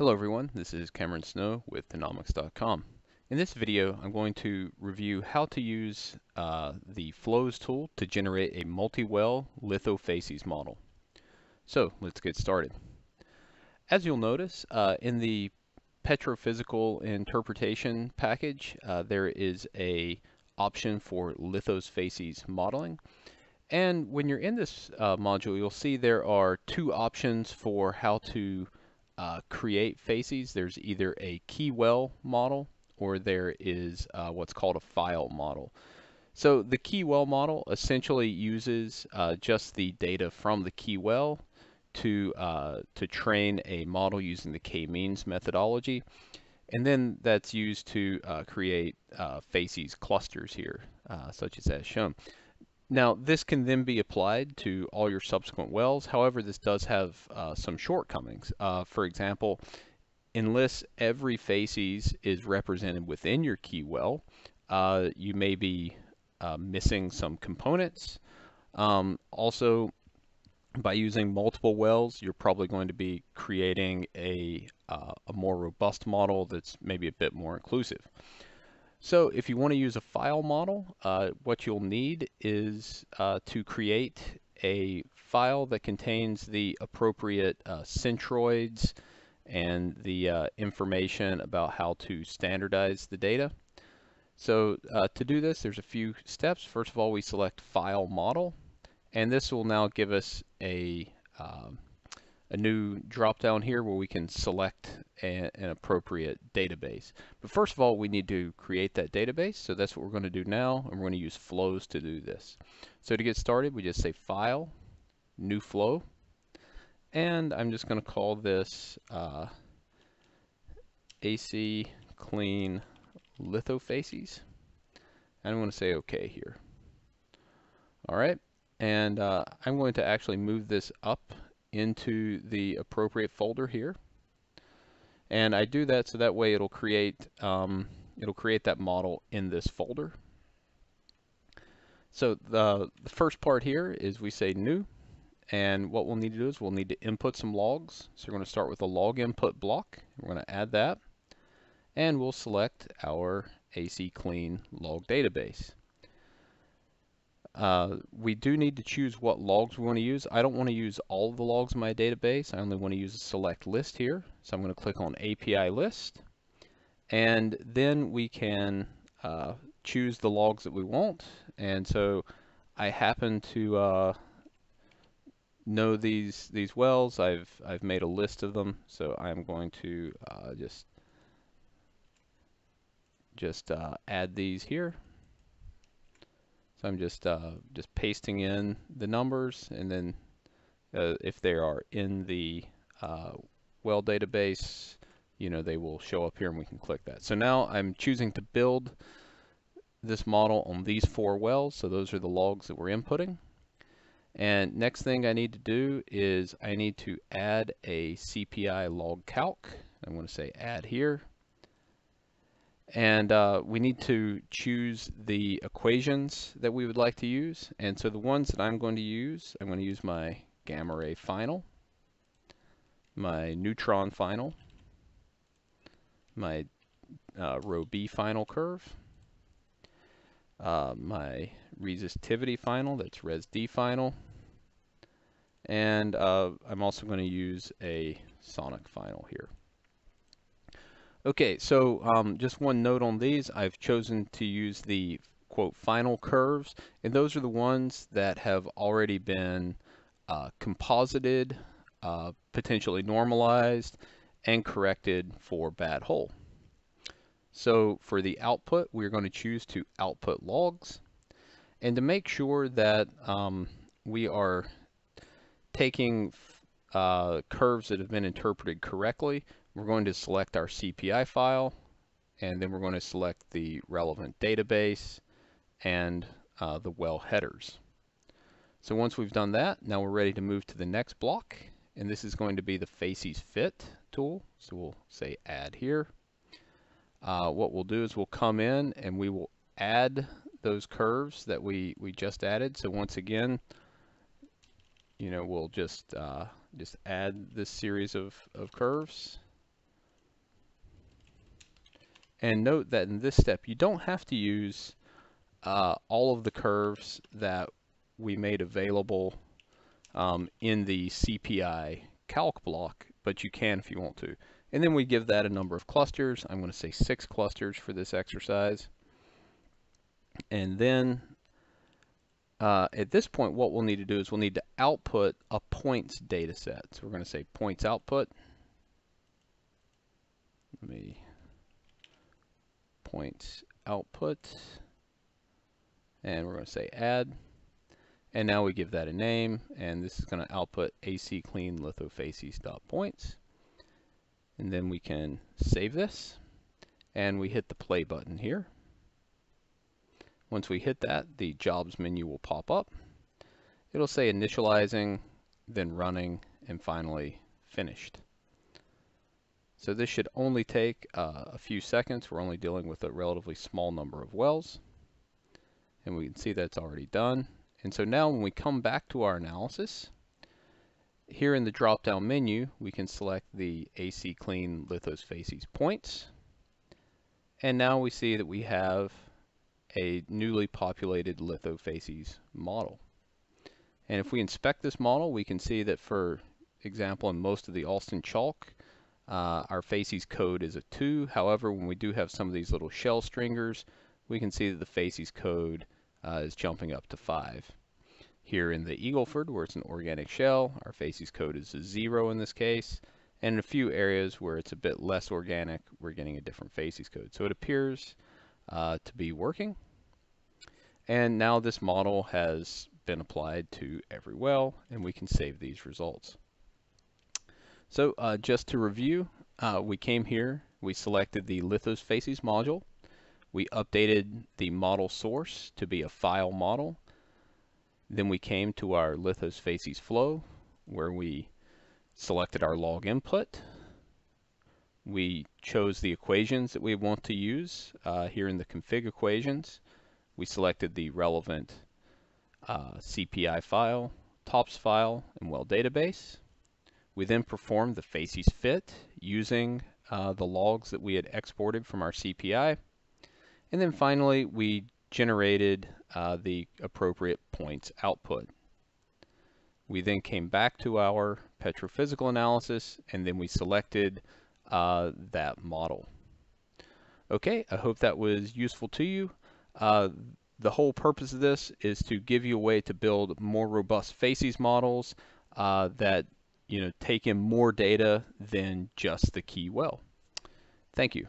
Hello everyone, this is Cameron Snow with Danomics.com. In this video, I'm going to review how to use uh, the Flows tool to generate a multi-well lithofacies model. So let's get started. As you'll notice, uh, in the petrophysical interpretation package, uh, there is a option for lithofacies modeling. And when you're in this uh, module, you'll see there are two options for how to uh, create facies. There's either a key well model or there is uh, what's called a file model. So the key well model essentially uses uh, just the data from the key well to, uh, to train a model using the k-means methodology. And then that's used to uh, create uh, facies clusters here, such as as shown. Now, this can then be applied to all your subsequent wells. However, this does have uh, some shortcomings. Uh, for example, unless every facies is represented within your key well, uh, you may be uh, missing some components. Um, also, by using multiple wells, you're probably going to be creating a, uh, a more robust model that's maybe a bit more inclusive. So if you want to use a file model, uh, what you'll need is uh, to create a file that contains the appropriate uh, centroids and the uh, information about how to standardize the data. So uh, to do this, there's a few steps. First of all, we select File Model, and this will now give us a um, a new drop down here where we can select a, an appropriate database. But first of all, we need to create that database. So that's what we're going to do now. And we're going to use flows to do this. So to get started, we just say File, New Flow. And I'm just going to call this uh, AC Clean Lithofacies. And I'm going to say OK here. All right. And uh, I'm going to actually move this up into the appropriate folder here. And I do that so that way it'll create um, it'll create that model in this folder. So the, the first part here is we say new and what we'll need to do is we'll need to input some logs. So we're going to start with a log input block. We're going to add that and we'll select our AC clean log database. Uh, we do need to choose what logs we want to use. I don't want to use all the logs in my database. I only want to use a select list here. So I'm going to click on API list. And then we can uh, choose the logs that we want. And so I happen to uh, know these these wells. I've I've made a list of them. So I'm going to uh, just just uh, add these here. So I'm just uh, just pasting in the numbers and then uh, if they are in the uh, well database, you know, they will show up here and we can click that. So now I'm choosing to build this model on these four wells. So those are the logs that we're inputting. And next thing I need to do is I need to add a CPI log calc. I'm going to say add here. And uh, we need to choose the equations that we would like to use. And so the ones that I'm going to use, I'm going to use my gamma ray final, my neutron final, my uh, rho B final curve, uh, my resistivity final, that's res D final, and uh, I'm also going to use a sonic final here. Okay, so um, just one note on these. I've chosen to use the quote final curves, and those are the ones that have already been uh, composited, uh, potentially normalized, and corrected for bad hole. So for the output, we're going to choose to output logs. And to make sure that um, we are taking uh, curves that have been interpreted correctly, we're going to select our CPI file, and then we're going to select the relevant database and uh, the well headers. So once we've done that, now we're ready to move to the next block, and this is going to be the Facies Fit tool. So we'll say add here. Uh, what we'll do is we'll come in and we will add those curves that we, we just added. So once again, you know, we'll just uh, just add this series of, of curves And note that in this step, you don't have to use uh, all of the curves that we made available um, in the CPI calc block, but you can if you want to. And then we give that a number of clusters. I'm going to say six clusters for this exercise. And then uh, at this point, what we'll need to do is we'll need to output a points data set. So we're going to say points output. Let me points output. And we're going to say add. And now we give that a name, and this is going to output AC clean lithofacies dot points. And then we can save this, and we hit the play button here. Once we hit that, the jobs menu will pop up. It'll say initializing, then running, and finally finished. So this should only take uh, a few seconds. We're only dealing with a relatively small number of wells. And we can see that's already done. And so now when we come back to our analysis, here in the drop-down menu, we can select the AC Clean Lithofacies points. And now we see that we have a newly populated lithofacies model. And if we inspect this model, we can see that for example, in most of the Austin chalk, uh, our facies code is a 2. However, when we do have some of these little shale stringers, we can see that the facies code uh, is jumping up to 5. Here in the Eagleford, where it's an organic shale, our facies code is a 0 in this case. And in a few areas where it's a bit less organic, we're getting a different facies code. So it appears uh, to be working. And now this model has been applied to every well, and we can save these results. So uh, just to review, uh, we came here, we selected the Lithofacies module, we updated the model source to be a file model, then we came to our Lithofacies flow, where we selected our log input, we chose the equations that we want to use uh, here in the config equations. We selected the relevant uh, CPI file, TOPS file, and well database. We then performed the facies fit using uh, the logs that we had exported from our CPI. And then finally, we generated uh, the appropriate points output. We then came back to our petrophysical analysis, and then we selected uh, that model. Okay, I hope that was useful to you. Uh, the whole purpose of this is to give you a way to build more robust facies models uh, that you know take in more data than just the key well. Thank you.